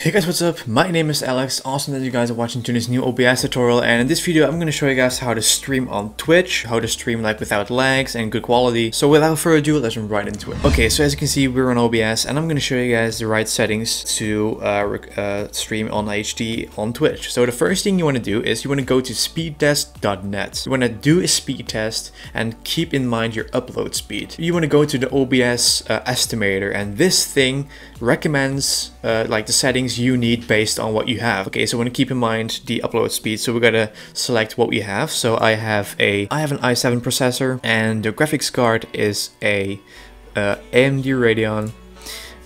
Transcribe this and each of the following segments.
Hey guys, what's up? My name is Alex. Awesome that you guys are watching to this new OBS tutorial and in this video I'm going to show you guys how to stream on Twitch, how to stream like without lags and good quality. So without further ado, let's jump right into it. Okay, so as you can see we're on OBS and I'm going to show you guys the right settings to uh, uh, stream on HD on Twitch. So the first thing you want to do is you want to go to speedtest.net. You want to do a speed test and keep in mind your upload speed. You want to go to the OBS uh, estimator and this thing recommends uh, like the settings you need based on what you have. Okay, so I want to keep in mind the upload speed. So we gotta select what we have. So I have a I have an i7 processor and the graphics card is a uh, AMD Radeon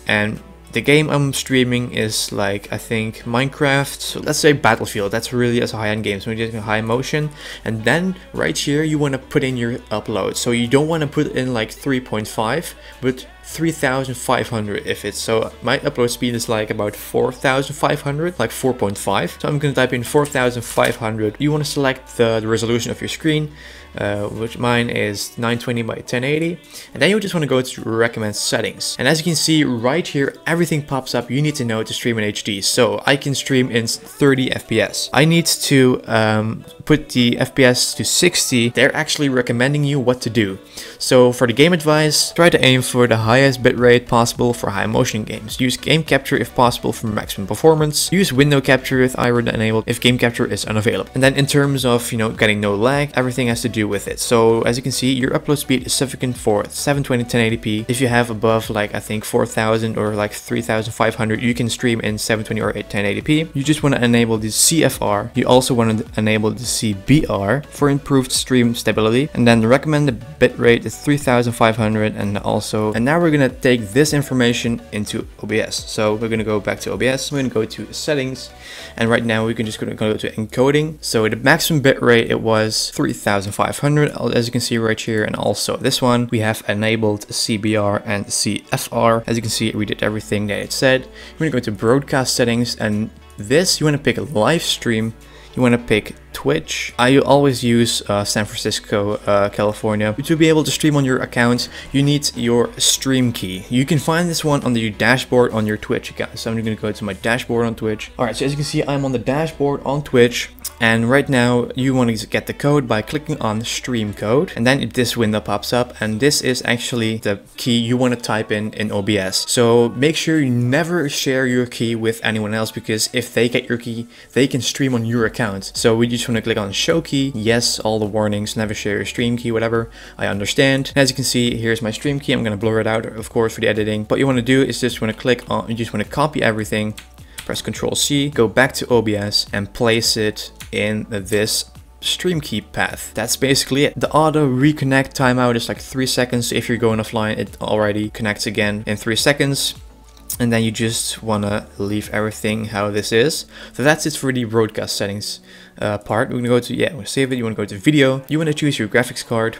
and the game I'm streaming is like I think Minecraft so let's say Battlefield that's really as a high-end game so we're just high motion and then right here you want to put in your upload so you don't want to put in like 3.5 but 3500 if it's so my upload speed is like about 4500 like 4.5 so I'm gonna type in 4500 you want to select the, the, resolution of your screen uh, which mine is 920 by 1080 and then you just want to go to recommend settings. And as you can see right here everything pops up. You need to know to stream in HD so I can stream in 30 FPS I need to um, put the FPS to 60 they're actually recommending you what to do so for the game advice try to aim for the highest bitrate possible for high motion games. Use game capture if possible for maximum performance. Use window capture with Aero enabled if game capture is unavailable. And then in terms of, you know, getting no lag, everything has to do with it. So as you can see, your upload speed is sufficient for 720 1080p. If you have above like I think 4000 or like 3500, you can stream in 720 or 1080p. You just want to enable the CFR. You also want to enable the CBR for improved stream stability. And then the bitrate is 3500 and also, and now we're gonna take this information into OBS. So we're gonna go back to OBS, we're gonna go to settings, and right now we can just gonna go to encoding. So the maximum bitrate it was 3500, as you can see right here, and also this one, we have enabled CBR and CFR. As you can see, we did everything that it said. We're gonna go to broadcast settings, and this, you wanna pick a live stream, you wanna pick Twitch. I always use uh, San Francisco, uh, California. To be able to stream on your account, you need your stream key. You can find this one on the dashboard on your Twitch account. So I'm going to go to my dashboard on Twitch. Alright, so as you can see, I'm on the dashboard on Twitch. And right now you want to get the code by clicking on stream code and then this window pops up and this is actually the key you want to type in in OBS. So make sure you never share your key with anyone else because if they get your key, they can stream on your account. So we just want to click on show key. Yes, all the warnings, never share your stream key, whatever. I understand. And as you can see, here's my stream key. I'm going to blur it out, of course, for the editing. What you want to do is just want to click on, you just want to copy everything press Ctrl C, go back to OBS and place it in this stream key path. That's basically it. The auto reconnect timeout is like 3 seconds. If you're going offline, it already connects again in 3 seconds. And then you just want to leave everything how this is. So that's it for the broadcast settings uh, part. We're to go to, yeah, we'll save it. You want to go to video. You want to choose your graphics card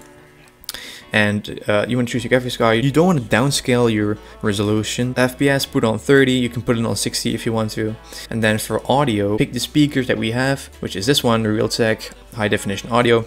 and uh, you want to choose your graphics card. You don't want to downscale your resolution. FPS put on 30, you can put it on 60 if you want to. And then for audio, pick the speakers that we have, which is this one, the Realtek high definition audio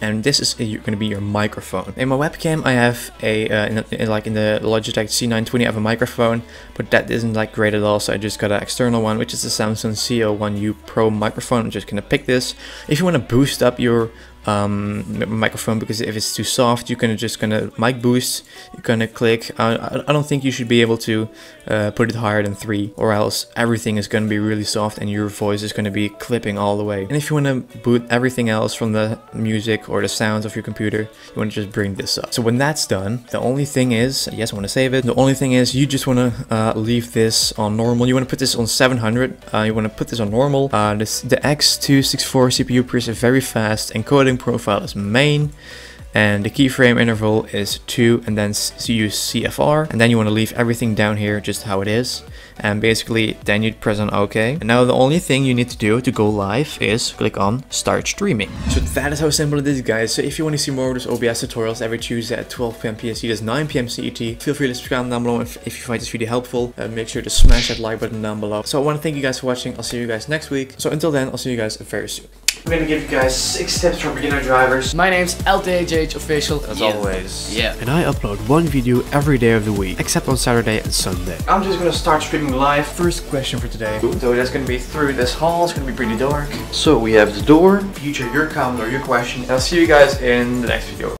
and this is going to be your microphone. In my webcam I have a, uh, in, in, like in the Logitech C920 I have a microphone, but that isn't like great at all, so I just got an external one, which is the Samson CO1U Pro microphone. I'm just going to pick this. If you want to boost up your um, microphone because if it's too soft you can just gonna mic boost you're gonna click. Uh, I don't think you should be able to uh, put it higher than 3 or else everything is gonna be really soft and your voice is gonna be clipping all the way. And if you want to boot everything else from the music or the sounds of your computer you want to just bring this up. So when that's done the only thing is yes I want to save it the only thing is you just want to uh, leave this on normal. You want to put this on 700 uh, you want to put this on normal. Uh, this the X264 CPU is very fast encoding profile is main and the keyframe interval is 2 and then use CFR and then you want to leave everything down here just how it is and basically then you press on OK and now the only thing you need to do to go live is click on start streaming. So that is how simple it is guys so if you want to see more of those OBS tutorials every Tuesday at 12 pm PST that's 9 pm CET feel free to subscribe down below if, if you find this video helpful uh, make sure to smash that like button down below. So I want to thank you guys for watching I'll see you guys next week so until then I'll see you guys very soon. I'm gonna give you guys six tips for beginner drivers. My name's LTHH Official. As Yeah. always. Yeah. And I upload one video every day of the week, except on Saturday and Sunday. I'm just gonna start streaming live. First question for today. So that's gonna be through this hall. It's gonna be pretty dark. So we have the door. Future your comment or your question. I'll see you guys in the next video.